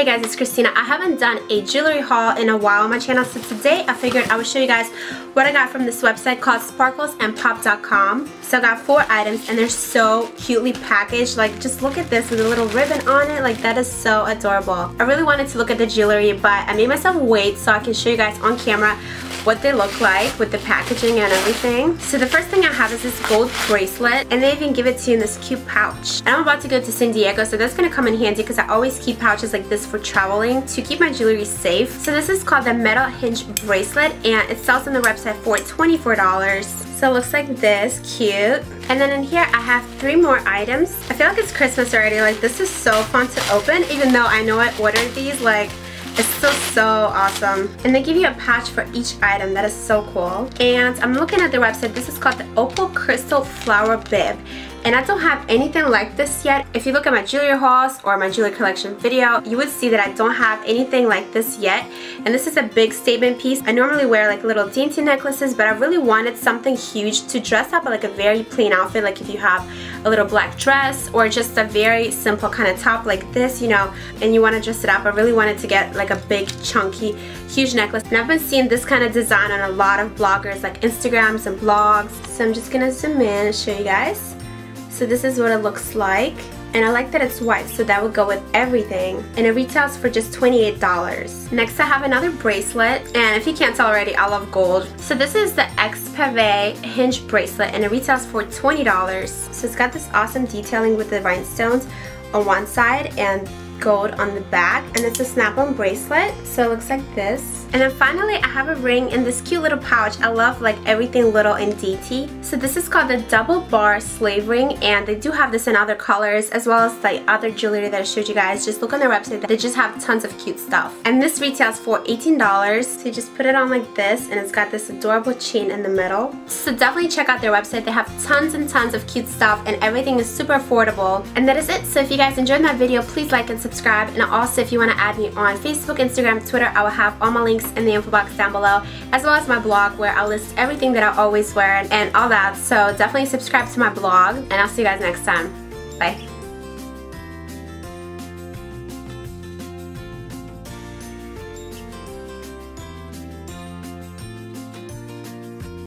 Hey guys, it's Kristina. I haven't done a jewelry haul in a while on my channel, so today I figured I would show you guys what I got from this website called sparklesandpop.com. So I got four items and they're so cutely packaged. Like, just look at this with a little ribbon on it. Like, that is so adorable. I really wanted to look at the jewelry, but I made myself wait so I can show you guys on camera what they look like with the packaging and everything. So the first thing I have is this gold bracelet and they even give it to you in this cute pouch. And I'm about to go to San Diego so that's to come in handy because I always keep pouches like this for traveling to keep my jewelry safe. So this is called the metal hinge bracelet and it sells on the website for $24. So it looks like this, cute. And then in here I have three more items. I feel like it's Christmas already, like this is so fun to open even though I know I ordered these like it's still so awesome. And they give you a patch for each item. That is so cool. And I'm looking at their website. This is called the Opal Crystal Flower Bib and I don't have anything like this yet. If you look at my jewelry hauls or my jewelry collection video, you would see that I don't have anything like this yet. And this is a big statement piece. I normally wear like little dainty necklaces, but I really wanted something huge to dress up like a very plain outfit, like if you have a little black dress or just a very simple kind of top like this, you know, and you want to dress it up. I really wanted to get like a big, chunky, huge necklace. And I've been seeing this kind of design on a lot of bloggers like Instagrams and blogs. So I'm just going to zoom in and show you guys. So this is what it looks like. And I like that it's white, so that would go with everything. And it retails for just $28. Next I have another bracelet, and if you can't tell already, I love gold. So this is the X Pave hinge bracelet, and it retails for $20. So it's got this awesome detailing with the rhinestones on one side and gold on the back and it's a snap-on bracelet so it looks like this. And then finally I have a ring in this cute little pouch. I love like everything little and dainty. So this is called the double bar slave ring and they do have this in other colors as well as the other jewelry that I showed you guys. Just look on their website. They just have tons of cute stuff. And this retails for $18 so you just put it on like this and it's got this adorable chain in the middle. So definitely check out their website. They have tons and tons of cute stuff and everything is super affordable. And that is it. So if you guys enjoyed my video please like and subscribe subscribe. And also, if you want to add me on Facebook, Instagram, Twitter, I will have all my links in the info box down below, as well as my blog where I'll list everything that I always wear and all that. So definitely subscribe to my blog, and I'll see you guys next time. Bye.